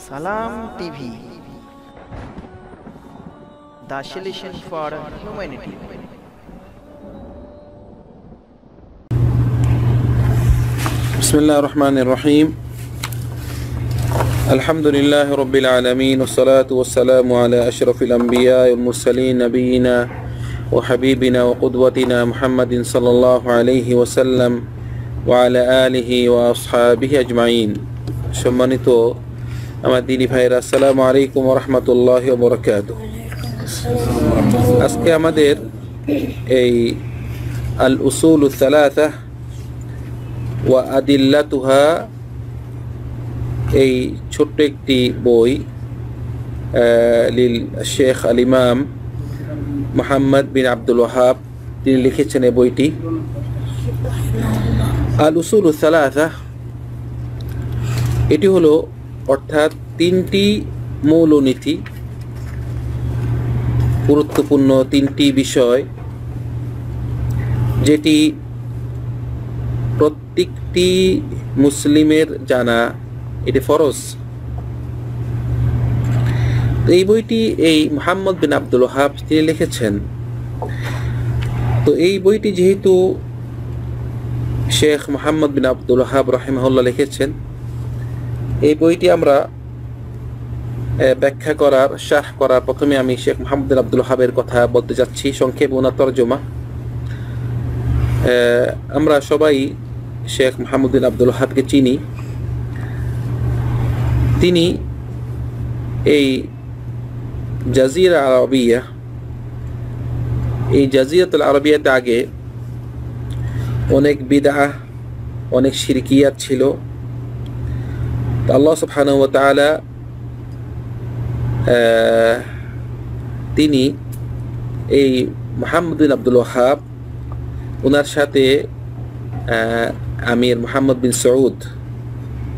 Salam TV, the solution for humanity. بسم الله الرحمن الرحيم الحمد لله رب العالمين والصلاة والسلام على أشرف الأنبياء والمرسلين نبينا وحبيبنا وقدوتنا محمد صلى الله عليه وسلم وعلى آله وأصحابه أجمعين সম্মানিত আমার দিনী ভাইরা আসসালামু আলাইকুম রহমতুল্লাহ বরকাত আজকে আমাদের এই আল উসুল সালাতা ওয়া আদিল্লাতুহা এই ছোট্ট একটি বই লিল শেখ আল ইমাম মোহাম্মদ বিন আব্দুল ওয়াহাব, তিনি লিখেছেন এই বইটি। আল উসুল সালাসা এটি হলো অর্থাৎ তিনটি মৌলনীতি, গুরুত্বপূর্ণ তিনটি বিষয়, যেটি প্রত্যেকটি মুসলিমের জানা এটি ফরজ। এই বইটি এই মোহাম্মদ বিন আব্দুল ওহাব তিনি লিখেছেন। তো এই বইটি যেহেতু Sheikh Muhammad bin Abdul Wahab রহিমহল্লা লিখেছেন এই বইটি আমরা ব্যাখ্যা করার শাহ করার প্রথমে আমি শেখ মোহাম্মদ আব্দুল হাবের কথা বলতে যাচ্ছি, সংক্ষেপ ওনার তর্জমা। আমরা সবাই শেখ মাহমুদ্দিন আব্দুল হাবকে চিনি। তিনি এই জাজিরা আরবিয়া, এই জাজিরাতুল আরবিয়াতে আগে অনেক বিদা অনেক শিরকিয়াত ছিল। আল্লাহ সুবহানাহু ওয়া তাআলা তিনি এই মোহাম্মদিন আব্দুল ওয়াহাব ওনার সাথে আমির মোহাম্মদ বিন সৌদ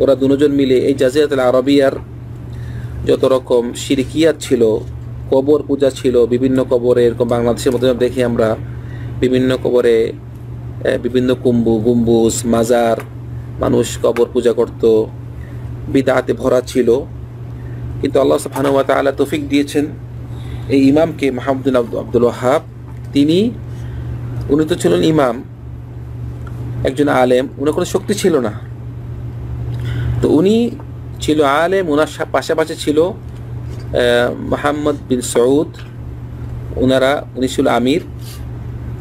ওরা দুজন মিলে এই জাজিরাতুল আরবিয়ার যত রকম শিরকিয়াত ছিল, কবর পূজা ছিল, বিভিন্ন কবরে, এরকম বাংলাদেশের মধ্যে দেখি আমরা, বিভিন্ন কবরে বিভিন্ন কুম্বু গুম্বুজ, মাজার, মানুষ কবর পূজা করত। বিদাতে ভরা ছিল। কিন্তু আল্লাহ সুবহানাহু ওয়া তাআলা তৌফিক দিয়েছেন এই ইমামকে মাহমুদ্দিন আব্দুল ওয়াহাব। তিনি উনি তো ছিলেন ইমাম একজন আলেম উনার কোনো শক্তি ছিল না। তো উনি ছিল আলেম ওনার পাশাপাশি ছিল আহ, মোহাম্মদ বিন সৌদ ওনারা উনি ছিল আমির।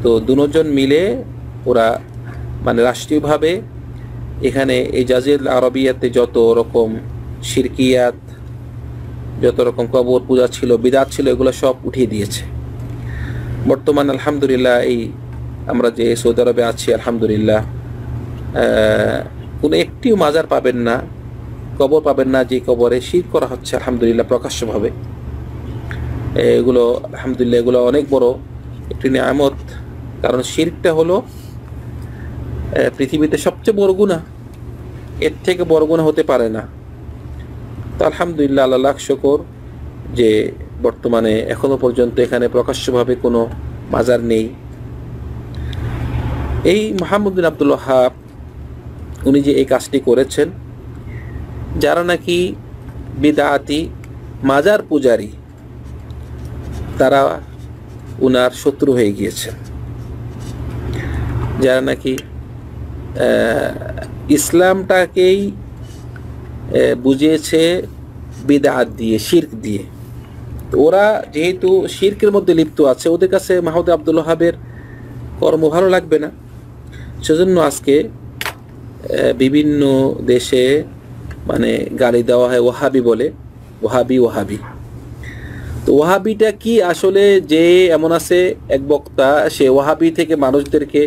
তো দুজন মিলে ওরা মানে রাষ্ট্রীয়ভাবে এখানে এই জাজির আরবিয়াতে যত রকম শিরকিয়াত, যত রকম কবর পূজা ছিল, বিদাত ছিল, এগুলো সব উঠিয়ে দিয়েছে। বর্তমান আলহামদুলিল্লাহ এই আমরা যে সৌদি আরবে আছি, আলহামদুলিল্লাহ কোনো একটিও মাজার পাবেন না, কবর পাবেন না, যে কবরে শির করা হচ্ছে, আলহামদুলিল্লাহ, প্রকাশ্যভাবে। এগুলো, আলহামদুলিল্লাহ, এগুলো অনেক বড় একটি নিয়ামত, কারণ শিরকটা হলো পৃথিবীতে সবচেয়ে বড় গুণা এর থেকে বড় গুণা হতে পারে না। তো আলহামদুলিল্লাহ, আল্লাহ শকর যে বর্তমানে এখনও পর্যন্ত এখানে প্রকাশ্যভাবে কোনো মাজার নেই। এই মোহাম্মদিন আব্দুল হাব উনি যে এই কাজটি করেছেন, যারা নাকি বিদাতি, মাজার পূজারী, তারা উনার শত্রু হয়ে গিয়েছেন। যারা নাকি ইসলামটাকেই বুঝিয়েছে বিদাত দিয়ে, শির্ক দিয়ে। ওরা যেহেতু শির্কের মধ্যে লিপ্ত আছে, ওদের কাছে মাহমুদ আব্দুল হাবের কর্ম ভালো লাগবে না। সেজন্য আজকে বিভিন্ন দেশে মানে গালি দেওয়া হয় ওহাবি বলে ওহাবি ওহাবি তো ওহাবিটা কি? আসলে যে এমন আছে, এক বক্তা, সে ওহাবি থেকে মানুষদেরকে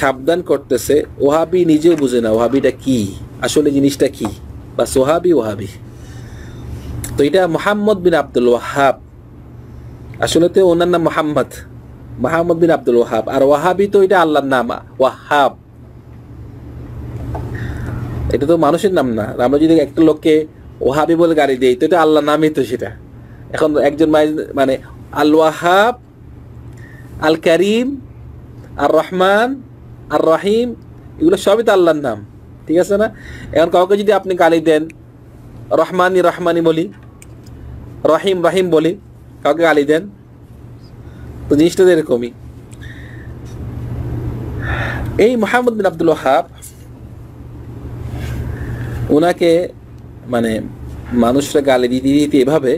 সাবধান করতেছে, ওহাবি নিজেও বুঝে না ওহাবিটা কি, আসলে জিনিসটা কি, বা সোহাবি ওহাবি। তো এটা মোহাম্মদ বিন আব্দুল ওয়াহাব। আসলে তো ওনার নাম মোহাম্মদ মোহাম্মদ বিন আব্দুল ওয়াহাব। আর ওয়াহাবি তো এটা আল্লাহর নাম, ওয়াহাব। এটা তো মানুষের নাম না, আমরা যদি একটা লোককে ওহাবি বলে গাড়ি দিই, তো এটা আল্লাহর নামই তো সেটা। এখন একজন মানে আল ওয়াহাব আল করিম আর রহমান আর রহিম এগুলো সবই তো আল্লাহর নাম, ঠিক আছে না? এখন কাউকে যদি আপনি গালি দেন, রহমানি রহমানি বলি, রহিম রহিম বলি, কাউকে গালি দেন, তো জিনিসটা এরকমই। এই মোহাম্মদ বিন আব্দুল ওহাব ওনাকে মানে মানুষরা গালি দিতে দিতে এভাবে,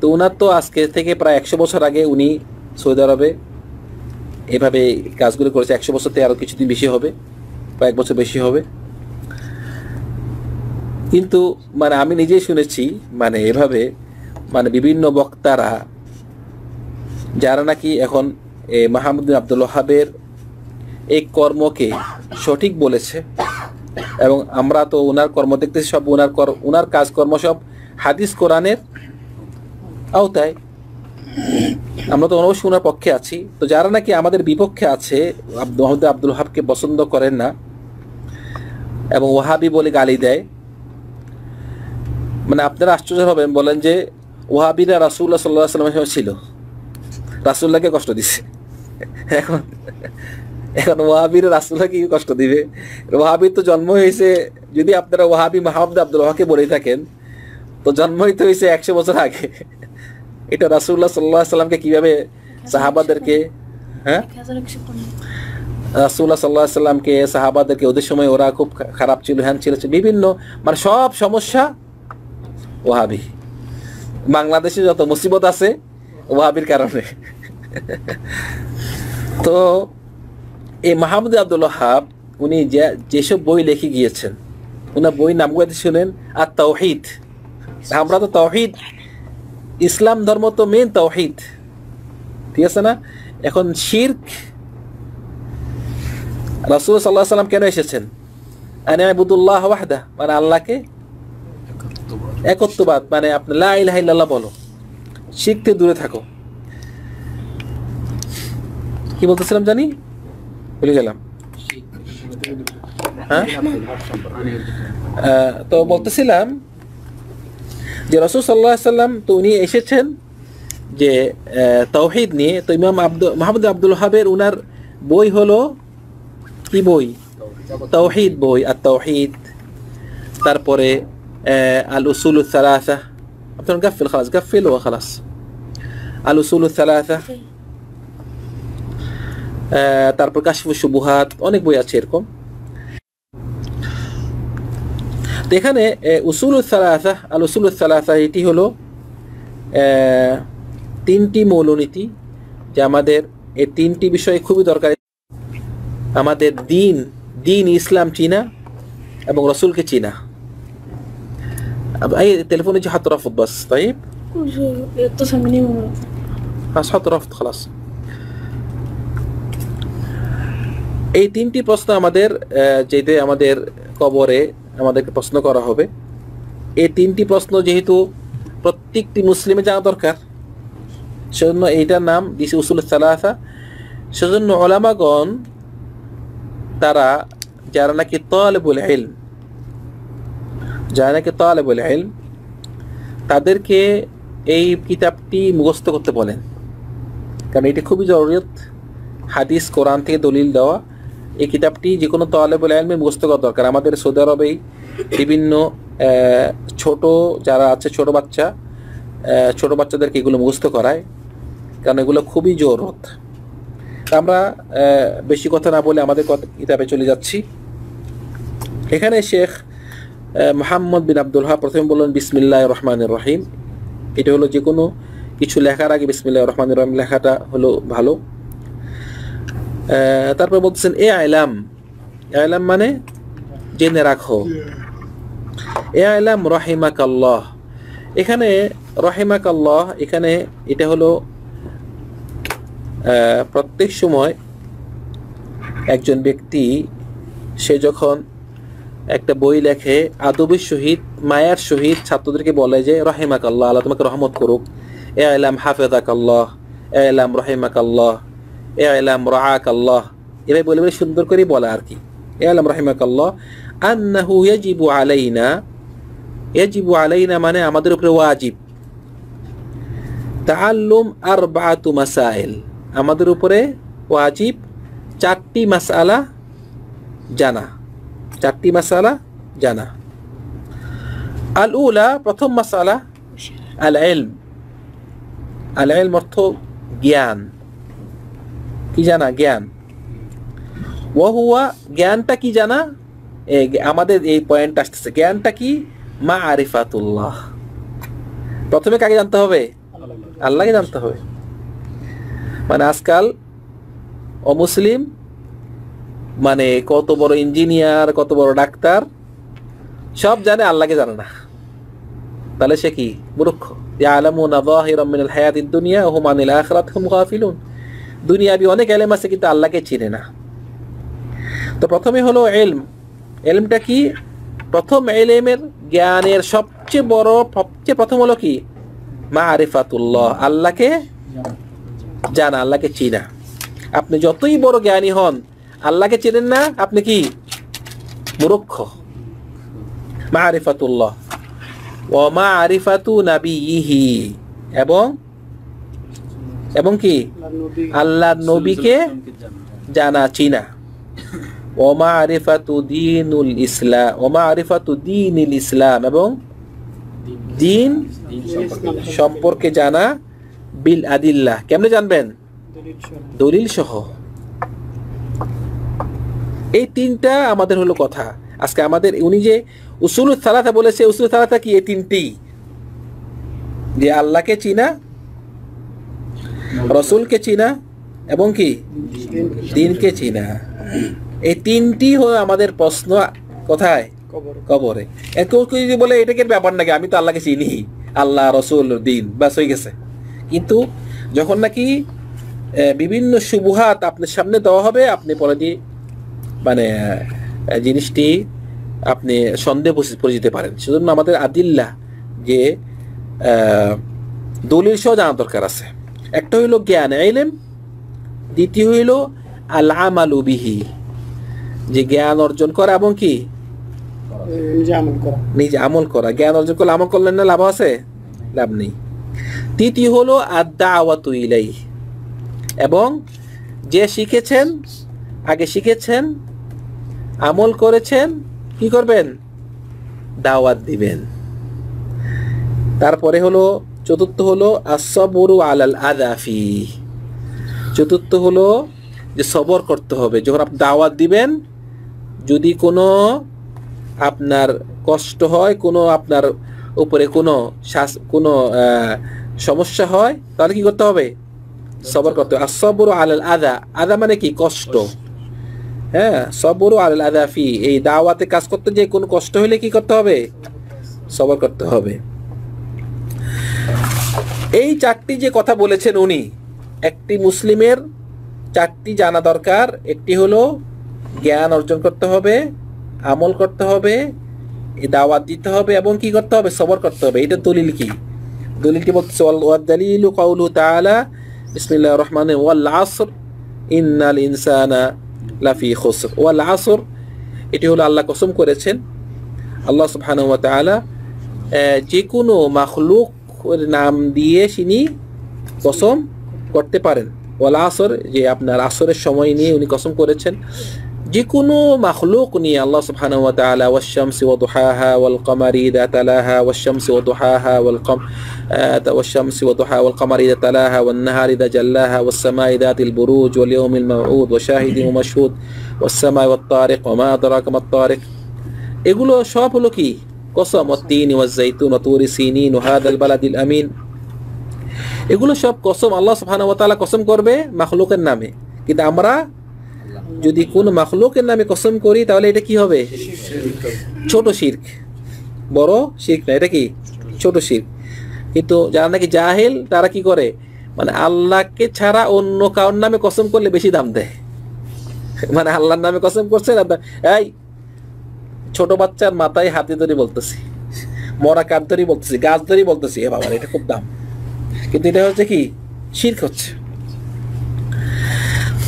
তো ওনার তো আজকে থেকে প্রায় একশো বছর আগে উনি সৌদি আরবে এভাবে কাজগুলো করেছে, একশো বছরতে আরও কিছুদিন বেশি হবে, কয়েক বছর বেশি হবে। কিন্তু মানে আমি নিজেই শুনেছি মানে এভাবে মানে বিভিন্ন বক্তারা, যারা নাকি এখন মাহমুদ্দিন আব্দুল হাবের এই কর্মকে সঠিক বলেছে, এবং আমরা তো ওনার কর্ম দেখতেছি, সব ওনার ওনার কাজকর্ম সব হাদিস কোরআনের আওতায়। আমরা তো অবশ্যই ওনার পক্ষে আছি। তো যারা নাকি আমাদের বিপক্ষে আছে মোহাম্মদ আব্দুল ওহাবকে পছন্দ করেন না এবং ওহাবি বলে গালি দেয় মানে আপনারা আশ্চর্য হবেন, বলেন যে ওহাবিরা রাসুল্লাহ সাল্লাহ সাল্লামের সময় ছিল। রাসুল্লাহকে কষ্ট দিছে। এখন এখন ওয়াহাবির রাসুল্লাহকে কি কষ্ট দিবে? ওয়াহাবির তো জন্ম হয়েছে, যদি আপনারা ওয়াহাবি মাহমুদ আব্দুল ওয়াহাকে বলে থাকেন, তো জন্মই তো হয়েছে একশো বছর আগে। এটা রাসুল্লাহ সাল্লাহ সাল্লামকে কীভাবে সাহাবাদেরকে হ্যাঁ? রাসুল্লাহ সাল্লাহ সাল্লামকে, সাহাবাদেরকে, ওদের সময় ওরা খুব খারাপ ছিল, হ্যান ছিল বিভিন্ন মানে সব সমস্যা ওহাবি বাংলাদেশে যত মুসিবত আছে ওহাবির কারণে। তো এই মাহমুদ আব্দুল হাব উনি যে, যেসব বই লিখে গিয়েছেন ওনার বই নামগুলো শুনেন আর তৌহিদ আমরা তো তৌহিদ ইসলাম ধর্ম তো মেন তৌহিদ ঠিক আছে না? এখন শির্ক রাসুল সাল্লাহ সাল্লাম কেন এসেছেন? আনে আবুদুল্লাহ ওয়াহদা মানে আল্লাহকে একত্ববাদ মানে আপনি লা ইলাহা ইল্লাল্লাহ বলো। শিখতে দূরে থাকো। কি বলতেছিলাম জানি? ভুলে গেলাম। হ্যাঁ? তো বলতেছিলাম যে রসুল সাল্লাহ সাল্লাম তো উনি এসেছেন যে তৌহিদ নিয়ে। তো ইমাম আব্দুল মাহমুদ আব্দুল হাবের উনার বই হলো কি বই? তৌহিদ বই আর তৌহিদ তারপরে আল উসুল সালাসা আপনার গাফিল, খালাস, গাফিল ও খালাস। আল উসুল সালাসা তারপর কাশিফু সুবুহাত অনেক বই আছে এরকম। এখানে উসুল সালাহা আল উসুল সালাহা এটি হলো তিনটি মৌলনীতি যে আমাদের এই তিনটি বিষয়ে খুবই দরকারি। আমাদের দিন দিন ইসলাম চীনা এবং রসুলকে চীনা। এই টেলিফোনে যে হাত রফত বাস, তাই? হ্যাঁ হাত রফত এই তিনটি প্রশ্ন আমাদের যেতে আমাদের কবরে আমাদেরকে প্রশ্ন করা হবে। এই তিনটি প্রশ্ন যেহেতু প্রত্যেকটি মুসলিমে জানা দরকার, সেজন্য এইটার নাম দিছে উসুল সালাসা। সেজন্য ওলামাগণ, তারা, যারা নাকি তলেবুল ইলম, যারা নাকি তালেবুল ইলম, তাদেরকে এই কিতাবটি মুখস্থ করতে বলেন। কারণ এটি খুবই জরুরত। হাদিস কোরআন থেকে দলিল দেওয়া। এই কিতাবটি যে কোনো তালেবুল ইলমে মুখস্থ করা দরকার। আমাদের সৌদি আরবেই বিভিন্ন ছোট যারা আছে, ছোট বাচ্চা ছোট বাচ্চাদেরকে এগুলো মুখস্থ করায়, কারণ এগুলো খুবই জরুরত। আমরা বেশি কথা না বলে আমাদের কিতাবে চলে যাচ্ছি। এখানে শেখ মোহাম্মদ বিন আব্দুল হা প্রথমে বললেন বিসমিল্লাহ রহমানের রহিম। এটা হলো যে কোনো কিছু লেখার আগে বিসমিল্লাহ রহমানের রহিম লেখাটা হলো ভালো। তারপর বলতেছেন, এ আইলাম। আইলাম মানে জেনে রাখো। এ আইলাম রহিমাক আল্লাহ এখানে রহিমাক আল্লাহ এখানে এটা হলো প্রত্যেক সময় একজন ব্যক্তি, সে যখন একটা বই লেখে, আদবের সহিত, মায়ার সহিত ছাত্রদেরকে বলে যে রহিমাক আল্লাহ আল্লাহ তোমাকে রহমত করুক। এ আলাম হাফেজাক আল্লাহ এ আলাম রহিমাক আল্লাহ এ আলাম রাআক আল্লাহ এভাবে বলে বলে সুন্দর করে বলা আর কি এ আলাম রহিমাক আল্লাহ আন্নাহু ইয়াজিবু আলাইনা ইয়াজিবু আলাইনা মানে আমাদের উপরে ওয়াজিব তাআল্লুম আরবাআতু মাসাইল আমাদের উপরে ওয়াজিব চারটি মাসআলা জানা চারটি মাসালা জানা আল উলা প্রথম মাসালা আল এলম আল এলম অর্থ জ্ঞান কি জানা? জ্ঞান। ওহুয়া জ্ঞানটা কি জানা? আমাদের এই পয়েন্ট আসতেছে। জ্ঞানটা কি? মা আরিফাতুল্লাহ প্রথমে কাকে জানতে হবে? আল্লাহকে জানতে হবে। মানে আজকাল অমুসলিম মানে কত বড় ইঞ্জিনিয়ার কত বড় ডাক্তার, সব জানে আল্লাহকে জানে না। তাহলে সে কি? মূর্খ। ইয়ালামুনা যাহিরাম মিনাল হায়াতিদ দুনিয়া ওয়া হুম আনিল আখিরাতি, হুম গাফিলুন। দুনিয়াবি অনেক এলেম আছে, কিন্তু আল্লাহকে চিনে না। তো প্রথমে হলো এলম। এলমটা কি? প্রথম এলেমের জ্ঞানের সবচেয়ে বড়, সবচেয়ে প্রথম হলো কি? মা আরিফাতুল্লাহ আল্লাহকে জানা, আল্লাহকে চিনা। আপনি যতই বড় জ্ঞানী হন, আল্লাহকে চেনেন না, আপনি কি? মূর্খ। মা আরিফাতুল্লাহ ও মা আরিফাতু নাবিহি এবং এবং কি? আল্লাহর নবীকে জানা চিনা ওমা আরিফাতু দিনুল ইসলাম ওমা আরিফাতু দিনিল ইসলাম এবং দিন সম্পর্কে জানা বিল আদিল্লাহ। কেমনে জানবেন? দলিল সহ। এই তিনটা আমাদের হলো কথা। আজকে আমাদের উনি যে উসুল সালাতা বলেছে উসুল সালাতা কি? এই তিনটি। যে আল্লাহকে চিনা রসুলকে চিনা এবং কি? দিনকে চিনা। এই তিনটি হলো আমাদের প্রশ্ন কোথায়? কবরে। কেউ কেউ যদি বলে এটাকে ব্যাপার নাকি? আমি তো আল্লাহকে চিনি। আল্লাহ রসুল দিন। ব্যাস হয়ে গেছে। কিন্তু যখন নাকি বিভিন্ন সুবুহাত আপনার সামনে দেওয়া হবে আপনি পরে দিয়ে মানে জিনিসটি আপনি সন্দেহ পড়ে যেতে পারেন। সেজন্য আমাদের আদিল্লা যে আহ, দলিল সহ জানা দরকার আছে। একটা হইল জ্ঞান এলেম দ্বিতীয় হইল আল আমালু বিহি। যে জ্ঞান অর্জন করা এবং কি? নিজে আমল করা। নিজে আমল করা। জ্ঞান অর্জন করলে আমল করলেন না লাভ আছে? লাভ নেই। তৃতীয় হলো আদাওয়াতু ইলাই এবং যে শিখেছেন আগে শিখেছেন আমল করেছেন কি করবেন? দাওয়াত দিবেন। তারপরে হলো চতুর্থ হলো আসবরু আলাল আদাফি চতুর্থ হলো যে সবর করতে হবে। যখন আপনি দাওয়াত দিবেন যদি কোনো আপনার কষ্ট হয় কোনো আপনার উপরে কোনো শ্বাস কোনো সমস্যা হয় তাহলে কি করতে হবে? সবর করতে হবে। আর সবর আলাল আদা আদা মানে কি? কষ্ট। হ্যাঁ সবর আলাল আদা ফি এই দাওয়াতে কাজ করতে যে কোনো কষ্ট হলে কি করতে হবে? সবর করতে হবে। এই চারটি যে কথা বলেছেন উনি, একটি মুসলিমের, চারটি জানা দরকার, একটি হলো জ্ঞান অর্জন করতে হবে, আমল করতে হবে দাওয়াত দিতে হবে এবং কি করতে হবে? সবর করতে হবে। এটা দলিল কি? দলিলটি বলতেছে? ওয়াদ-দালিলু কাউলু তাআলা ওয়াল আসর, ইন্নাল ইনসানা লাফি খুসর। ওয়াল আসর, এটি হলো আল্লাহ কসম করেছেন, আল্লাহ সুবহানাহু তাআলা যে কোনো মাখলুক নাম দিয়ে তিনি কসম করতে পারেন। ওয়াল আসর, যে আপনার আসরের সময় নিয়ে উনি কসম করেছেন। যে কোনো মাখলুক নিয়ে আল্লাহ সুবহানাহু ওয়া তাআলা, ওয়াশ-শামসি ওয়া দুহাহা ওয়াল কমারি ইযা তালাহা, ওয়াশ-শামসি ওয়া দুহাহা ওয়াল কম ওয়াশ-শামসি ওয়াল কমারি ইযা তালাহা, ওয়ান নাহারি জাল্লাহা ওয়াস-সামাই যাতিল বুরুজ, ওয়াল ইয়াউমিল মাউউদ, ওয়া শাহিদিন ওয়া মাশহুদ ওয়াস-সামাই ওয়াত-তারিক, ওয়া মা আদরাকা মাত-তারিক এগুলো সব হলো কি? কসম ওয়াত-তিন ওয়াজ-জাইতুন ওয়া তুরি সিনিন ওয়া হাদাল বালাদিল আমিন। এগুলো সব কসম, আল্লাহ সুবহানাহু ওয়া তাআলা কসম করবে মাখলুকের নামে। কিন্তু আমরা যদি কোন মাখলুকের নামে কসম করি, তাহলে এটা কি হবে? ছোট শির্ক। বড় শির্ক না, এটা কি? ছোট শির্ক। কিন্তু যারা নাকি জাহেল, তারা কি করে? মানে আল্লাহকে ছাড়া অন্য কারোর নামে কসম করলে বেশি দাম দেয়। মানে আল্লাহর নামে কসম করছে না, এই ছোট বাচ্চার মাথায় হাতে ধরে বলতেছি। মরা কাঠ ধরে বলতেছি, গাছ ধরে বলতেছি, এ বাবা এটা খুব দাম। কিন্তু এটা হচ্ছে কি? শির্ক হচ্ছে।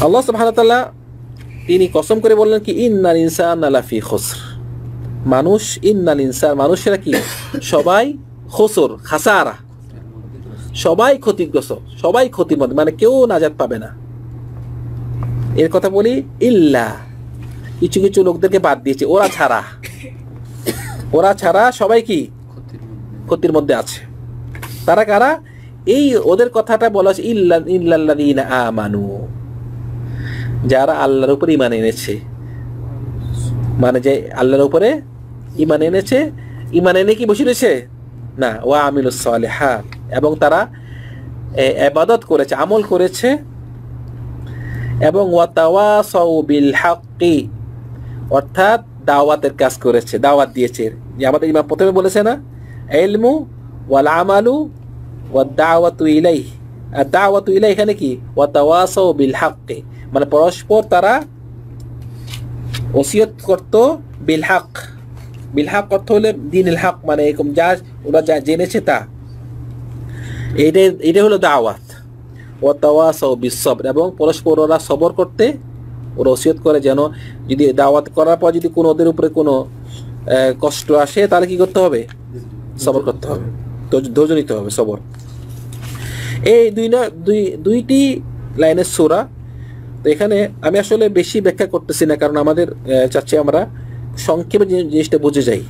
আল্লাহ সুবহানাহু তিনি কসম করে বললেন কি, ইন্নাল ইনসান লাফি খুসর। মানুষ, ইন্নাল ইনসান, মানুষেরা কি? সবাই খসর, খাসারা। সবাই ক্ষতিগ্রস্ত, সবাই ক্ষতিমত মানে কেউ নাজাত পাবে না। এর কথা বলি, ইল্লা। কিছু কিছু লোকদেরকে বাদ দিয়েছে। ওরা ছাড়া। ওরা ছাড়া সবাই কি? ক্ষতির মধ্যে। আছে। তারা কারা? এই ওদের কথাটা বলা হচ্ছে আমানু। যারা আল্লাহর উপর ইমান এনেছে। মানে যে আল্লাহর উপরে ইমান এনেছে ইমান এনে কি বসে রয়েছে? না ওয়া আমিলুস সালিহাত। এবং তারা এবাদত করেছে আমল করেছে। এবং ওয়াতাওয়াসাউ বিল হাক্কি। অর্থাৎ দাওয়াতের কাজ করেছে, দাওয়াত দিয়েছে। যে আমাদের ইমাম প্রথমে বলেছে না এলমু ওয়াল আমালু ওয়াদ দাওয়াতু ইলাই আর দাওয়াতু ইলাই এখানে কি? ওয়া ওয়াতাওয়াসাউ বিল হাক্কি। মানে পরস্পর তারা ওসিয়ত করত বিল হক বিল হক অর্থ হলে দিন হক মানে এরকম যা ওরা যা জেনেছে তা। এটা এটা হলো দাওয়াত। ও তাওয়াস ও বিশ্বব এবং পরস্পর ওরা সবর করতে ওরা ওসিয়ত করে যেন যদি দাওয়াত করার পর যদি কোনো ওদের উপরে কোনো কষ্ট আসে, তাহলে কি করতে হবে? সবর করতে হবে। ধৈর্য- নিতে হবে সবর। এই দুই না, দুই, দুইটি লাইনের সুরা, তো এখানে আমি আসলে বেশি ব্যাখ্যা করতেছি না, কারণ আমাদের চাচ্ছি আমরা সংক্ষেপে জিনিসটা বুঝে যাই।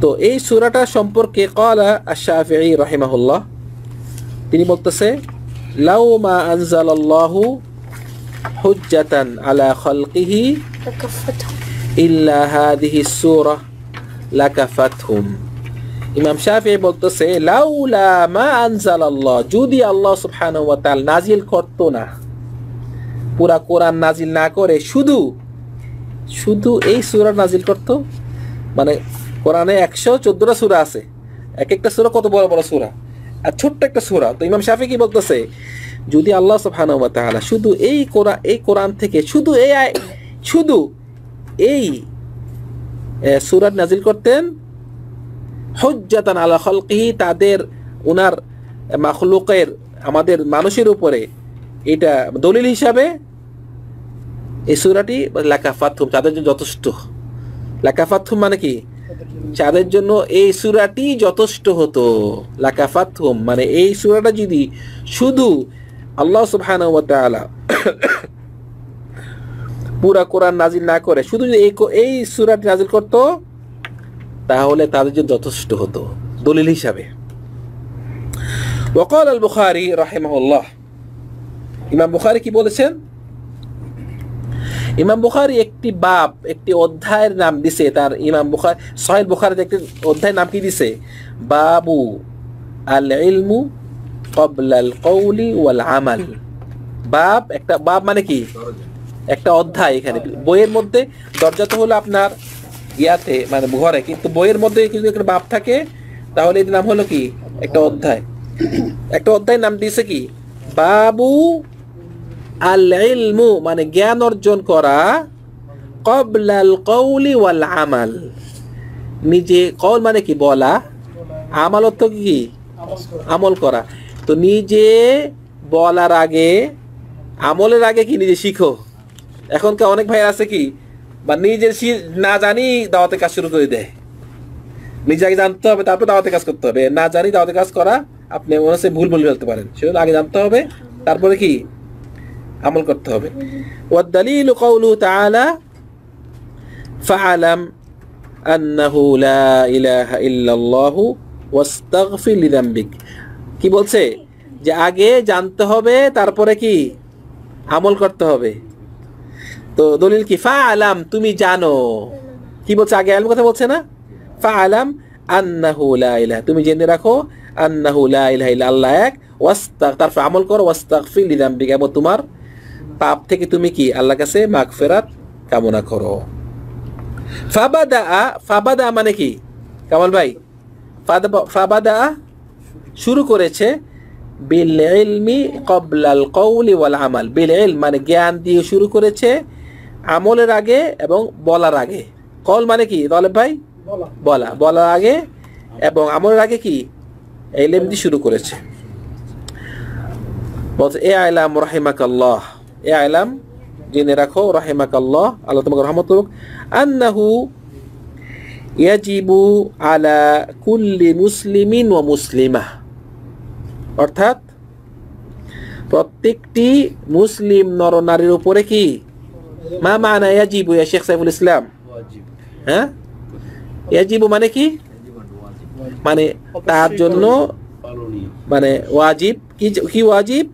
তো এই সূরাটা সম্পর্কে কলা আশাফি রাহিমাহুল্লাহ, তিনি বলতেছে, লাউ মা আনজালাল্লাহু হুজ্জাতান নাজিল না করে, শুধু শুধু এই সূরা নাজিল করত? মানে কোরআনে একশো চোদ্দটা সূরা আছে। এক একটা সূরা কত বড় বড় সূরা? আর ছোট্ট একটা সূরা। তো ইমাম শাফি কি বলতেছে যদি আল্লাহ তাআলা শুধু এই কোরআন এই কোরআন থেকে শুধু এই শুধু এই সুরাত নাজিল করতেন, হজ্জাতান আলা খলকিহি, তাদের ওনার মাখলুকের, আমাদের মানুষের উপরে এটা দলিল হিসাবে এই সুরাটি লাকাফাথুম তাদের জন্য যথেষ্ট। লাকাফাথুম মানে কি? তাদের জন্য এই সুরাটি যথেষ্ট হতো। লাকাফাথুম মানে এই সুরাটা যদি শুধু আল্লাহ সুবাহ পুরা কোরআন নাজিল না করে, শুধু যদি এই সুরাট নাজিল করতো, তাহলে তাদের জন্য যথেষ্ট হতো, দলিল হিসাবে। ওকাল আল বুখারি রাহেমাহুল্লাহ, ইমাম বুখারি কি বলেছেন? ইমাম বুখারি একটি বাপ একটি অধ্যায়ের নাম দিছে, তার ইমাম বুখারি সহেল বুখারি একটি অধ্যায়ের নাম কি দিছে? বাবু আল ইলমু ক্বাবলা আল কওলি ওয়াল আমাল। বাব একটা বাব মানে কি? একটা অধ্যায় এখানে। বইয়ের মধ্যে দরজা তো হলো আপনার ইয়াতে মানে ঘরে, কিন্তু বইয়ের মধ্যে কিন্তু একটা বাপ থাকে, তাহলে এর নাম হলো কি? একটা অধ্যায়। একটা অধ্যায় নাম দিয়েছে কি? বাবু আল ইলমু মানে জ্ঞান অর্জন করা কবলাল কৌলি ওয়াল আমাল। নিজে কল মানে কি? বলা। আমাল অর্থ কি? আমল করা। তো নিজে বলার আগে, আমলের আগে কি নিজে শিখো? এখনকার অনেক ভাই আছে কি, বা নিজের না জানি দাওয়াতে কাজ শুরু করে দেয়। নিজে আগে জানতে হবে, তারপর দাওয়াতে কাজ করতে হবে। না জানি দাওয়াতে কাজ করা, আপনি মনে হচ্ছে ভুল বলে ফেলতে পারেন। সেজন্য আগে জানতে হবে, তারপরে কি আমল করতে হবে। আল্লাহ ইলাহা কি বলছে? যে আগে জানতে হবে, তারপরে কি? আমল করতে হবে। তো দলিল কি? ফা আলাম তুমি জানো। কি বলছে? আগে আলম কথা বলছে না? ফা আলাম আন্নাহু লা ইলাহা, তুমি জেনে রাখো, আন্নাহু লা ইলাহা ইল্লা আল্লাহ এক ওয়াস্তাগ তারপর আমল করো, ওয়াস্তাগফির লিযামবিক, এবং তোমার পাপ থেকে তুমি কি? আল্লাহর কাছে মাগফিরাত কামনা করো। ফাবাদা ফাবাদা মানে কি? কামাল ভাই ফাবাদা শুরু করেছে বিল ইলমি কবলাল কৌলি ওয়াল আমাল। বিল ইলম মানে জ্ঞান দিয়ে শুরু করেছে আমলের আগে এবং বলার আগে। কল মানে কি তাহলে ভাই? বলা। বলা। বলার আগে এবং আমলের আগে কি? এলেম দিয়ে শুরু করেছে। বলছে এ আইলাম রাহিমাকাল্লাহ। এ আইলাম জেনে রাখো রাহিমাকাল্লাহ। আল্লাহ তোমাকে রহমত করুক। আন্নাহু ইয়াজিবু আলা কুল্লি মুসলিমিন ওয়া মুসলিমা অর্থাৎ প্রত্যেকটি মুসলিম নরনারীর উপরে কি? মা মানা ইয়াজিবু ইয়া শেখ সাইফুল ইসলাম? হ্যাঁ? ইয়াজিবু মানে কি? মানে তার জন্য মানে ওয়াজিব, কি কি ওয়াজিব?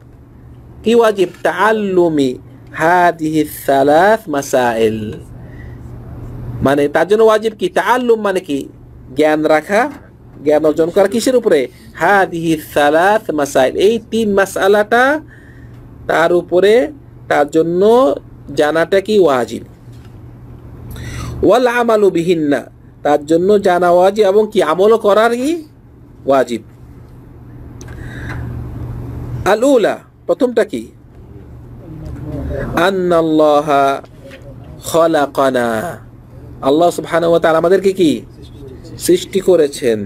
কি ওয়াজিব? তাআল্লুমি হাদিহি সালাস মাসাইল। মানে তার জন্য ওয়াজিব কি? তাআল্লুম মানে কি? জ্ঞান রাখা। জ্ঞান অর্জন করা কিসের উপরে? মাসাইল। এই তিন মাসআলাটা তার উপরে, তার জন্য জানাটা কি ওয়াজিব? ওয়াল আমালু বিহিন্না। তার জন্য জানা ওয়াজিব এবং কি আমল করার কি ওয়াজিব। আল উলা প্রথমটা কি? আল্লাহ সুবহানাহু ওয়া তাআলা আমাদেরকে কি? সৃষ্টি করেছেন।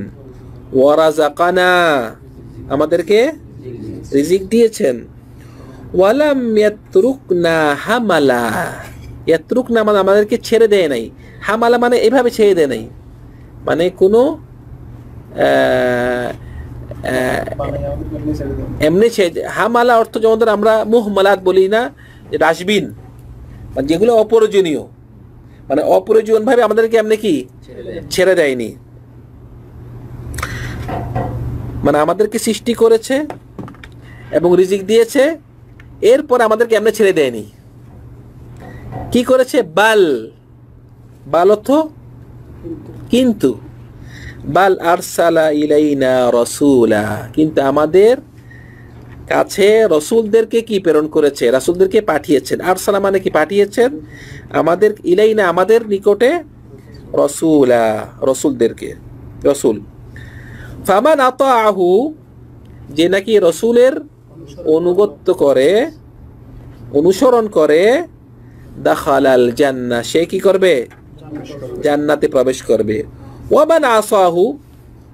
ওয়ারাজাকানা আমাদেরকে রিজিক দিয়েছেন। ওয়ালাম ইয়াতরুকনা হামালা। ইয়াতরুকনা মানে আমাদেরকে ছেড়ে দেয় নাই। হামালা মানে এভাবে ছেড়ে দেয় নাই। মানে কোনো এমনি ছেড়ে হামালা অর্থ যেমন আমরা মুহমালাত বলি না যে ডাস্টবিন। মানে যেগুলো অপ্রয়োজনীয়। মানে অপ্রয়োজন ভাবে আমাদেরকে এমনি কি? ছেড়ে দেয়নি মানে আমাদেরকে সৃষ্টি করেছে এবং রিজিক দিয়েছে, এরপর আমাদেরকে এমনি ছেড়ে দেয়নি। কি করেছে? বাল। বাল অর্থ কিন্তু। বাল আরসালা ইলাইনা রসুলা। কিন্তু আমাদের কাছে রসুলদেরকে কি প্রেরণ করেছে? রাসূলদেরকে পাঠিয়েছেন। আরসালা মানে কি? পাঠিয়েছেন আমাদের, ইলাইনা আমাদের নিকটে রসুলা, রসুলদেরকে, রসুল। ফামান আতাহু যে নাকি রসুলের অনুগত্য করে, অনুসরণ করে, দাখালাল জান্না সে কি করবে? জান্নাতে প্রবেশ করবে। ওয়ামান আসাহু,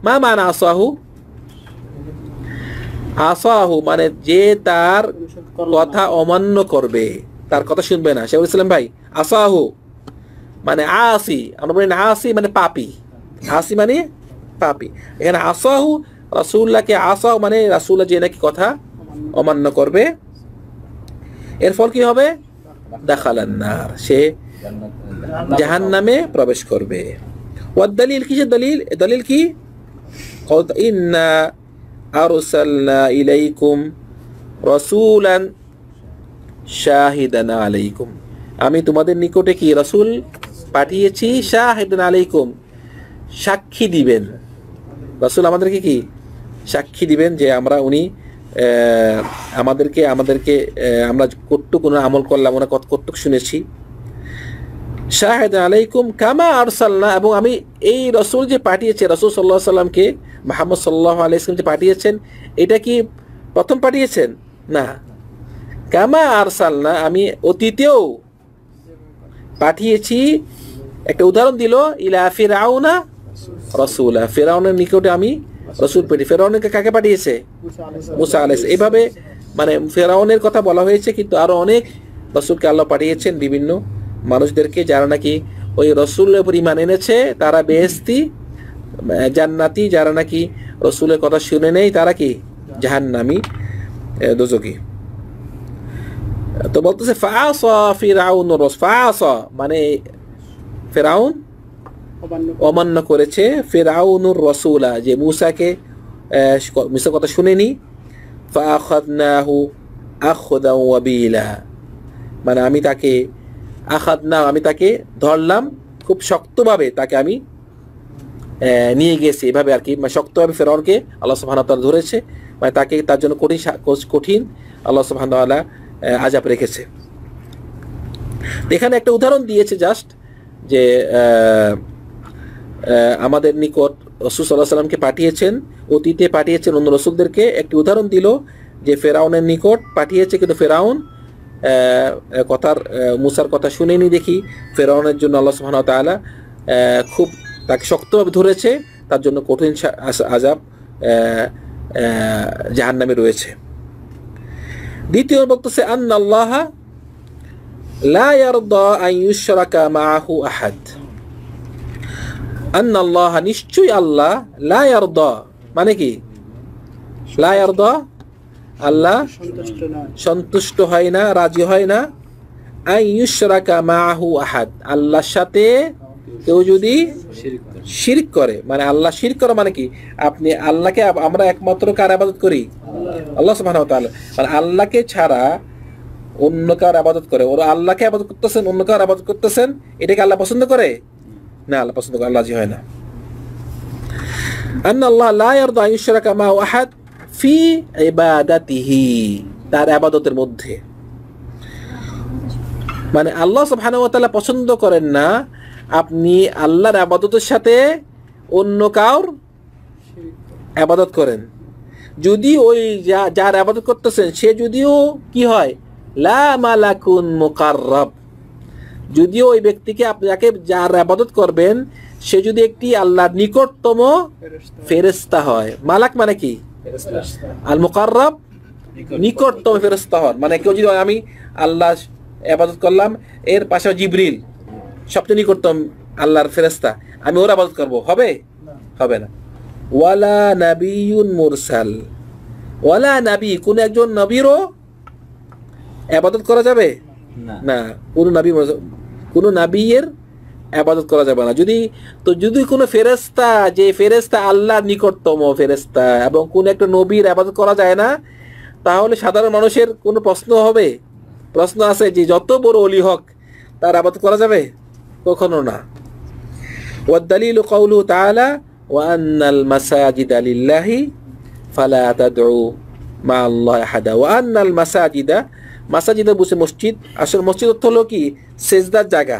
মা মান আসাহু? আসাহু মানে যে তার কথা অমান্য করবে, তার কথা শুনবে না। শেখুল ইসলাম ভাই, আসাহু মানে আসি আমরা বলি আসি মানে পাপি। আসি মানে পাপি। এখানে আসাহু রাসুল্লাহকে আসাহ মানে রাসুল্লাহ যে নাকি কথা অমান্য করবে। এর ফল কি হবে? দাখালান্নার সে জাহান নামে প্রবেশ করবে। ওয়াদ কি কিসের দলিল? দলিল কি? ইন্না আরসালনা ইলাইকুম রসুলান শাহিদানা আলাইকুম। আমি তোমাদের নিকটে কি রসুল পাঠিয়েছি? শাহিদান আলাইকুম। সাক্ষী দিবেন। রসুল আমাদেরকে কি সাক্ষী দিবেন যে আমরা উনি আমাদেরকে আমাদেরকে আমরা কতটুক আমল করলাম ওনা কত কতটুক শুনেছি? শাহেদ আলাইকুম কামা আরসালনা, এবং আমি এই রসুল যে পাঠিয়েছে, রসুল সাল্লাহ সাল্লামকে, মোহাম্মদ সাল্লাহ আলাইসলাম যে পাঠিয়েছেন, এটা কি প্রথম পাঠিয়েছেন? না। কামা আরসালনা, আমি অতীতেও পাঠিয়েছি, একটা উদাহরণ দিল, ইলা ফিরাউনা রসুলা ফেরাউনের নিকটে আমি রসুল পেটি ফেরাউনকে কাকে পাঠিয়েছে? মুসা আলাইস এইভাবে মানে ফেরাউনের কথা বলা হয়েছে কিন্তু আরও অনেক রসুলকে আল্লাহ পাঠিয়েছেন বিভিন্ন মানুষদেরকে যারা নাকি ওই রসুলের উপর ইমান এনেছে। তারা বেহেস্তি জান্নাতি যারা নাকি রসুলের কথা শুনে নেই তারা কি? জাহান্নামি দোজকি তো বলতেছে ফাসা ফিরাউন রস ফাসা মানে ফেরাউন অমান্য করেছে ফেরাউনুর রসুলা, যে মুসাকে মুসার কথা শুনেনি। মানে আমি তাকে আখাদ না আমি তাকে ধরলাম, খুব শক্তভাবে তাকে আমি নিয়ে গেছি। এভাবে আর কি মানে শক্তভাবে ফেরাউনকে আল্লাহ ওয়া ধরেছে। মানে তাকে, তার জন্য কঠিন কঠিন আল্লাহ ওয়া আজাব রেখেছে। এখানে একটা উদাহরণ দিয়েছে জাস্ট, যে আমাদের নিকট রসুল সাল্লাহ সাল্লামকে পাঠিয়েছেন অতীতে পাঠিয়েছেন অন্য রসুলদেরকে। একটি উদাহরণ দিল যে ফেরাউনের নিকট পাঠিয়েছে কিন্তু ফেরাউন কথার মুসার কথা শুনেনি দেখি। ফেরাউনের জন্য আল্লাহ তাআলা আহ, খুব তাকে শক্তভাবে ধরেছে। তার জন্য কঠিন আজাব জাহান নামে রয়েছে। দ্বিতীয় বক্তব্য আন্না আল্লাহ লা ইয়ারদা আন ইউশরাকা মাআহু আহাদ। আল্লাহ নিশ্চয়ই আল্লাহ, লা ইয়ারদা। মানে কি? লা ইয়ারদা? আল্লাহ সন্তুষ্ট হয় না, রাজি হয় না। আল্লাহর সাথে কেউ যদি শিরক করে মানে আল্লাহ শিরক করা মানে কি? আপনি আল্লাহকে আমরা একমাত্র কার আবাদত করি? আল্লাহ তাআলা। মানে আল্লাহকে ছাড়া অন্য কার আবাদত করে? ওরা আল্লাহকে আবাদত করতেছেন, অন্য কার আবাদত করতেছেন? এটাকে আল্লাহ পছন্দ করে? না, আল্লাহ পছন্দ করে আল্লাহ জি হয় না। আন্না আল্লাহ লা ইয়ারদা ইউশরাকা আহাদ ফি ইবাদাতিহি, তার মধ্যে। মানে আল্লাহ সুবহানাহু ওয়া তাআলা পছন্দ করেন না, আপনি আল্লাহর আবাদতের সাথে অন্য কাউর আবাদত করেন। যদি ওই যার আবাদত করতেছেন, সে যদিও কি হয়? লা মালাকুন মুকাররাব যদিও ওই ব্যক্তিকে আপনাকে যার আবাদত করবেন সে যদি একটি আল্লাহর নিকটতম ফেরেস্তা হয় মালাক মানে কি? আল মুকাররাব নিকটতম। ফেরেস্তা হন। মানে কেউ যদি আমি আল্লাহ আবাদত করলাম এর পাশে জিবরিল সবচেয়ে নিকটতম আল্লাহর ফেরেস্তা আমি ওর আবাদত করব। হবে? হবে না। ওয়ালা নাবিয়ুন মুরসাল। ওয়ালা নাবি কোন একজন নবীরও আবাদত করা যাবে? না। কোন নবী কোনো নাবিয়ের আবাদত করা যাবে না। যদি তো যদি কোনো ফেরেস্তা যে ফেরেস্তা আল্লাহ নিকটতম ফেরেস্তা এবং কোন একটা নবীর আবাদত করা যায় না, তাহলে সাধারণ মানুষের কোনো প্রশ্ন হবে? প্রশ্ন আছে যে যত বড় অলি হক, তার আবাদত করা যাবে? কখনো না। ওয়াদ্দালিল কাউলু তালা ওয়ান্নাল মাসাজিদ আলিল্লাহি ফালা তাদউ মা আল্লাহ হাদা ওয়ান্নাল মাসাজিদা মাসাজিদে বসে মসজিদ। আসলে মসজিদ অর্থ হলো কি? সেজদার জায়গা।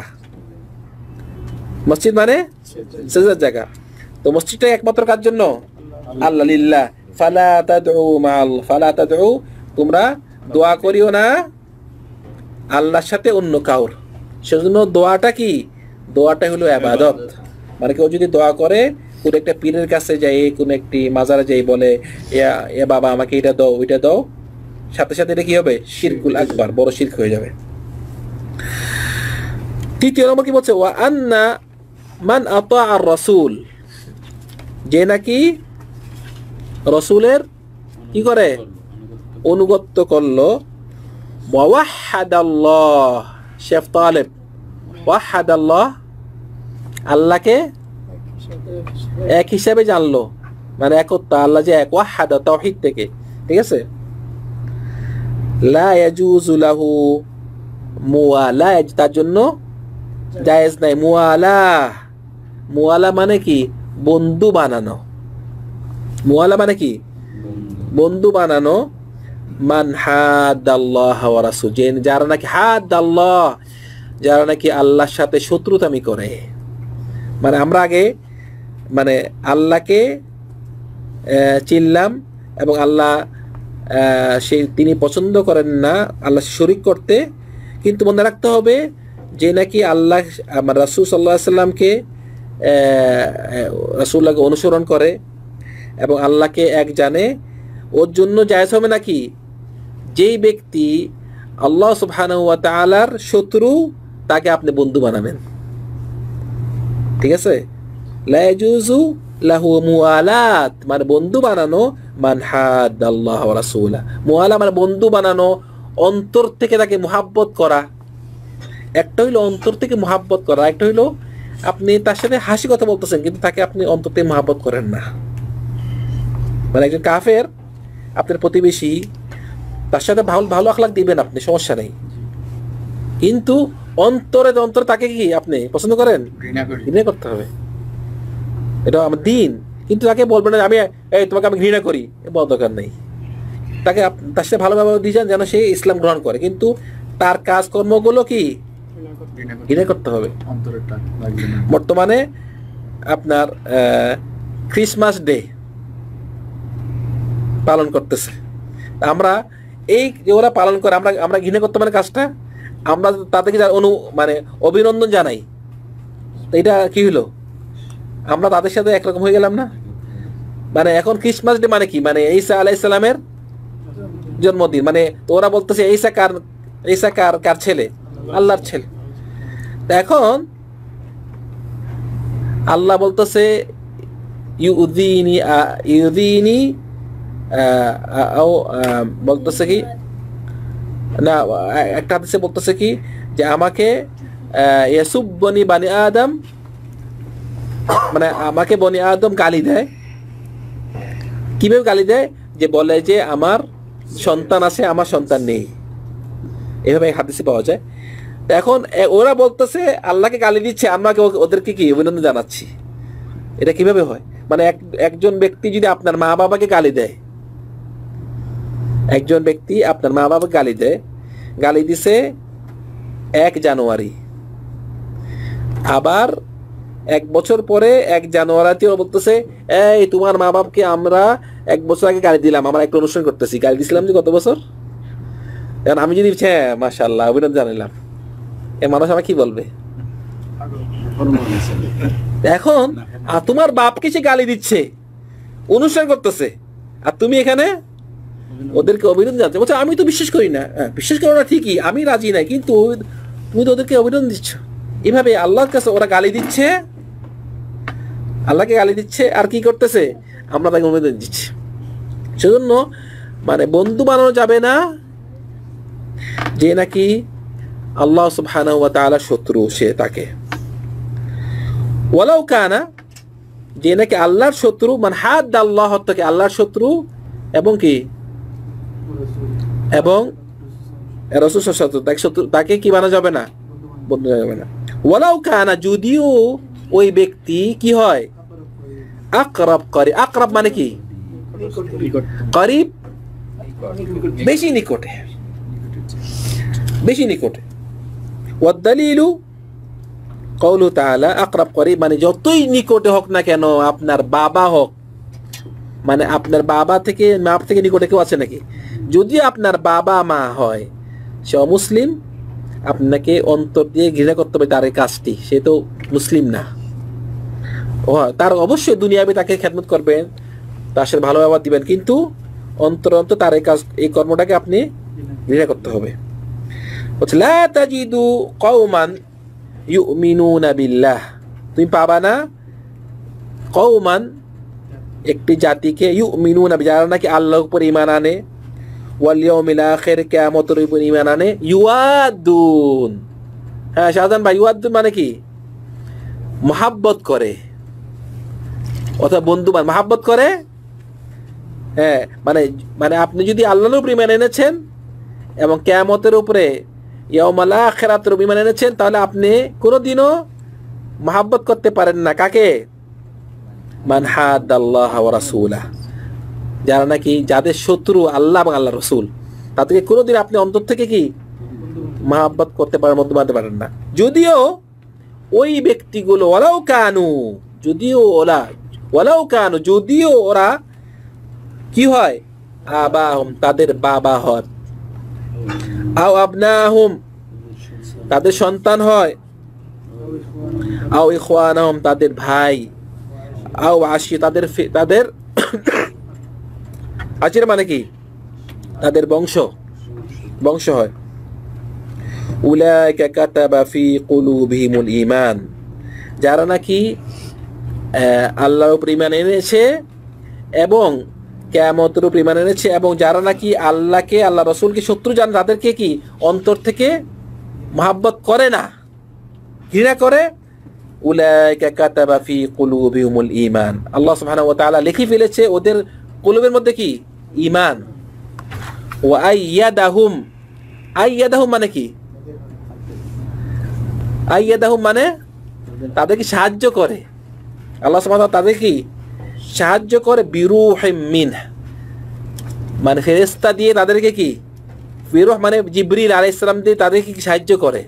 মসজিদ মানে? সেজদার জায়গা। তো মসজিদটা একমাত্র কার জন্য? আল্লাহ ফালা তাদউ মাল, ফালা তাদউ। তোমরা দোয়া করিও না আল্লাহর সাথে অন্য কাউর। সেজন্য দোয়াটা কি? দোয়াটা হলো আবাদত। মানে কেউ যদি দোয়া করে, কোন একটা পীরের কাছে যাই, কোন একটি মাজারে যাই বলে এ বাবা, আমাকে এটা দাও, ওইটা দাও। সাথে সাথে এটা কি হবে? শিরকুল আকবার, বড় শিরক হয়ে যাবে। তৃতীয় নম্বর কি বলছে? ওয়া আন্না মান আতা আর রসুল। যে নাকি রসুলের কি করে? অনুগত্য করল। ওয়াহাদাল্লাহ, শেফ তালেব। ওয়াহাদাল্লাহ, আল্লাহকে এক হিসাবে জানলো। মানে একত্র, আল্লাহ যে এক, ওয়াহাদা, তাওহিদ থেকে। ঠিক আছে? লাহু মুওয়ালা তার জন্য জায়েজ নাই, মুওয়ালা। মুওয়ালা মানে কি? বন্ধু বানানো। মুওয়ালা মানে কি? বন্ধু বানানো। মান হাদাল্লাহ ওয়া রাসূল, যে যারা নাকি হাদাল্লাহ, যারা নাকি আল্লাহর সাথে শত্রুতামি করে। মানে আমরা আগে মানে আল্লাহকে চিনলাম এবং আল্লাহ সেই তিনি পছন্দ করেন না, আল্লাহ শরিক করতে। কিন্তু মনে রাখতে হবে যে নাকি আল্লাহ, আমার রাসুল সাল্লাহ সাল্লামকে রাসুল্লাহকে অনুসরণ করে এবং আল্লাহকে এক জানে। ওর জন্য জায়জ হবে নাকি? যেই ব্যক্তি আল্লাহ সুবহানাহু ওয়া তাআলার শত্রু, তাকে আপনি বন্ধু বানাবেন। ঠিক আছে? লাহু মুআলাত মানে বন্ধু বানানো মান হাদাল্লাহ ওয়া রাসূলা। মুআলা মানে বন্ধু বানানো অন্তর থেকে তাকে মুহাব্বত করা। একটা হইল অন্তর থেকে মুহাব্বত করা একটা হইল আপনি তার সাথে হাসি কথা বলতেছেন কিন্তু তাকে আপনি অন্তর থেকে মুহাব্বত করেন না। মানে একজন কাফের আপনার প্রতিবেশী তার সাথে ভালো ভালো আখলাক দিবেন আপনি সমস্যা নেই। কিন্তু অন্তরে অন্তরে তাকে কি আপনি পছন্দ করেন? ঘৃণা করতে হবে। এটা আমার দিন। কিন্তু তাকে বলবেন না আমি, এই তোমাকে আমি ঘৃণা করি, এ বলার দরকার নেই। তাকে তার সাথে ভালো ব্যবহার দিয়েছেন যেন সে ইসলাম গ্রহণ করে। কিন্তু তার কাজকর্মগুলো কি? ঘৃণা করতে হবে। বর্তমানে আপনার ক্রিসমাস ডে পালন করতেছে। আমরা এই ওরা পালন করে, আমরা আমরা ঘৃণা করতে মানে কাজটা? আমরা তাদেরকে অনু মানে অভিনন্দন জানাই। এটা কি হলো? আমরা তাদের সাথে একরকম হয়ে গেলাম না? মানে এখন ক্রিসমাস ডে মানে কি? মানে ঈসা আলাইসালামের জন্মদিন। মানে ওরা বলতেছে, ঈসা কার ঈসা কার কার ছেলে? আল্লাহর ছেলে। এখন আল্লাহ বলতেছে বলতেছে কি? না একটা হাদিসে বলতেছে কি? যে আমাকে ইয়াসুব্বনি বানি আদম মানে আমাকে বনি আদম গালি দেয়। কীভাবে গালি দেয়? যে বলে যে আমার সন্তান আছে, আমার সন্তান নেই। এভাবে হাদিসে পাওয়া যায়। এখন ওরা বলতেছে, আল্লাহকে গালি দিচ্ছে আমাকে ওদেরকে কি অভিনন্দন জানাচ্ছি? এটা কীভাবে হয়? মানে এক একজন ব্যক্তি যদি আপনার মা বাবাকে গালি দেয়, একজন ব্যক্তি আপনার মা বাবাকে গালি দেয়, গালি দিছে এক জানুয়ারি। আবার এক বছর পরে এক জানুয়ারিতে ও বলতেছে এই তোমার মা বাপকে আমরা এক বছর আগে গালি দিলাম আমরা একটা অনুষ্ঠান করতেছি। গালি দিছিলাম যে গত বছর? এখন আমি যদি হ্যাঁ মাশাল্লাহ অভিনন্দন জানালাম এ মানুষ আমার কি বলবে? এখন আর তোমার বাপকে সে গালি দিচ্ছে অনুষ্ঠান করতেছে আর তুমি এখানে ওদেরকে অভিনন্দন জানাচ্ছ। বলছো আমি তো বিশ্বাস করি না। হ্যাঁ, বিশ্বাস করো না ঠিকই আমি রাজি নাই কিন্তু তুমি তো ওদেরকে অভিনন্দন দিচ্ছ। এভাবে আল্লাহর কাছে ওরা গালি দিচ্ছে। আল্লাহকে গালি দিচ্ছে আর কি করতেছে? আমরা তাকে অভিনন্দন দিচ্ছি। সেজন্য মানে বন্ধু বানানো যাবে না যে নাকি আল্লাহ তাআলা শত্রু সে তাকে। ওয়ালাউ কানা যে নাকি আল্লাহর শত্রু মানে হাত আল্লাহ থেকে আল্লাহর শত্রু এবং কি? এবং রসুল শত্রু তাকে শত্রু তাকে কি বানা যাবে না? বন্ধু যাবে না। ওয়ালাউ কানা, যদিও ওই ব্যক্তি কি হয়? আকরাব করে। আকরাব মানে কি? করিব? বেশি নিকটে। বেশি নিকটে। ওয়াদ্দালিলু কৌলু তাআলা, আকরাব করিব মানে যতই নিকটে হোক না কেন, আপনার বাবা হোক। মানে আপনার বাবা থেকে, মা থেকে নিকটে কেউ আছে নাকি? যদি আপনার বাবা মা হয়, সে অমুসলিম আপনাকে অন্তর দিয়ে ঘৃণা করতে হবে তার এই কাজটি। সে তো মুসলিম না। ও, তার অবশ্যই দুনিয়াবে তাকে খেদমত করবেন, তার সাথে ভালো ব্যবহার দিবেন, কিন্তু অন্তর অন্তর তার এই কাজ, এই কর্মটাকে আপনি ঘৃণা করতে হবে। বলছে, লা তাজিদু তুমি পাবা না? কওমান একটি জাতিকে ইউমিনুনা যারা নাকি আল্লাহর উপর ঈমান আনে। ওয়াল ইয়াউমিল আখির কিয়ামতের উপর ঈমান আনে। ইউয়াদুন হ্যাঁ শাহজাহান ভাই ইউয়াদুন মানে কি? মহাব্বত করে। অথবা বন্ধু মহাব্বত করে? হ্যাঁ মানে মানে আপনি যদি আল্লাহর উপর ঈমান এনেছেন এবং কেয়ামতের উপরে ইয়াউমাল আখিরাতের উপর ঈমান এনেছেন, তাহলে আপনি কোনোদিনও মহাব্বত করতে পারেন না। কাকে? মান হাদাল্লাহ ওয়া রাসূলা যারা নাকি, যাদের শত্রু আল্লাহ এবং আল্লাহ রসুল, তাদেরকে কোনোদিন আপনি অন্তর থেকে কি মহাব্বত করতে পারেন মধ্যে বাঁধতে পারেন না। যদিও ওই ব্যক্তিগুলো ওলাও কানু, যদিও ওরা ওলাও কানু, যদিও ওরা কি হয়, আবাহম, তাদের বাবা হয়। আও আবনাহুম, তাদের সন্তান হয়। আও ইখওয়ানাহুম, তাদের ভাই। আও আশি, তাদের তাদের আচির মানে কি? তাদের বংশ। বংশ হয়। উলাইকা কাতাবা ফি কুলুবিহিমুল ঈমান। যারা নাকি আল্লাহর উপর ঈমান এনেছে এবং কেয়ামতের উপর ঈমান এনেছে এবং যারা নাকি আল্লাহকে, আল্লাহ রসুলকে শত্রু জান, তাদেরকে কি অন্তর থেকে মহাব্বত করে না? ঘৃণা করে? উলাইকা কাতাবা ফি কুলুবিহিমুল ঈমান। আল্লাহ সুবহানাহু ওয়া তাআলা লিখে ফেলেছে ওদের কুলুবের মধ্যে কি? ঈমান ওয়া আইয়াদাহুম। আইয়াদাহুম মানে কি? আইয়াদাহুম মানে তাদেরকে সাহায্য করে। আল্লাহ সুবহানাহু তাদের কি? সাহায্য করে বিরুহিম মিন মানে ফেরেশতা দিয়ে তাদেরকে কি? বিরুহ মানে জিবরিল আলাইহিস সালাম দিয়ে তাদেরকে কি সাহায্য করে?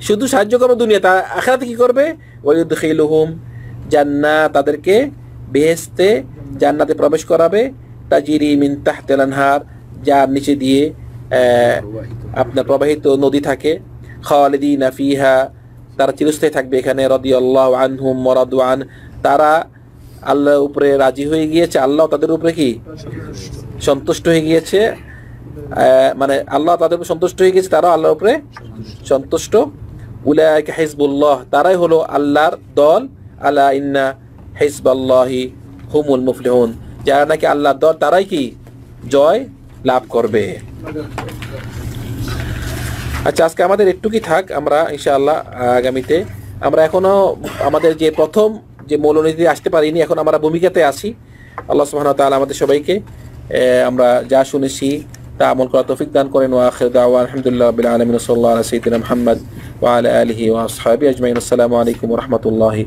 শুধু সাহায্য করবে দুনিয়া তা আখেরাতে কি করবে? ওয়ুদখিলুহুম জান্নাত তাদেরকে বেহেশতে জান্নাতে প্রবেশ করাবে। তাজিরি মিন তাহতিল আনহার যার নিচে দিয়ে আপনার প্রবাহিত নদী থাকে। খালিদিনা ফিহা, তারা চিরস্থায়ী থাকবে এখানে, রাদিয়াল্লাহু আনহুম ওয়ারাদু আন। তারা আল্লাহ উপরে রাজি হয়ে গিয়েছে। আল্লাহ তাদের উপরে কি? সন্তুষ্ট হয়ে গিয়েছে। মানে আল্লাহ তাদের উপর সন্তুষ্ট হয়ে গিয়েছে, তারাও আল্লাহর উপরে সন্তুষ্ট। উলাইকা হিজবুল্লাহ, তারাই হলো আল্লাহর দল। আলা ইন্না হিজবাল্লাহি হুমুল মুফলিহুন। যারা নাকি আল্লাহর দল তারাই কি জয় লাভ করবে? আচ্ছা আজকে আমাদের একটু কি থাক আমরা, ইনশাআল্লাহ, আগামীতে। আমরা এখনও আমাদের যে প্রথম যে মৌলনীতি আসতে পারিনি, এখন আমরা ভূমিকাতে আছি। আল্লাহ সুবহানাহু ওয়া আমাদের সবাইকে আমরা যা শুনেছি তা আমল করা তৌফিক দান করেন। ওয়া আখির দাওয়া, আলহামদুলিল্লাহ আসসালামু আলাইকুম ওয়া রাহমাতুল্লাহি